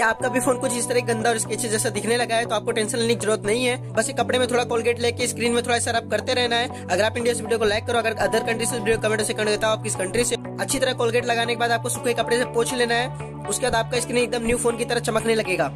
कि आपका भी फ़ोन कुछ इस तरह गंदा और स्केच जैसा दिखने लगा है तो आपको टेंशन लेने की ज़रूरत नहीं है। बस एक कपड़े में थोड़ा कोलगेट लेके स्क्रीन में थोड़ा सा आप करते रहना है। अगर आप इंडिया से वीडियो को लाइक करो, अगर अदर कंट्री से वीडियो कमेंट से देता हो, आप किस कंट्री से? अच्छी तरह कोलगेट लगाने के बाद आपको सूखे कपड़े से पोछ लेना है। उसके बाद आपका स्क्रीन एकदम न्यू फ़ोन की तरह चमकने लगेगा।